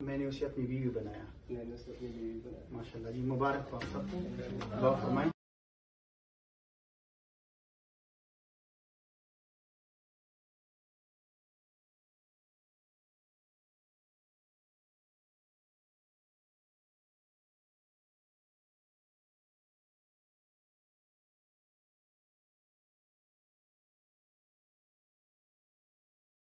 मैंने उसे अपनी बीवी बनाया। मैंने उसे अपनी बीवी बनाया। माशाल्लाह जी मुबारक हो आप सबको। फरमाएँ।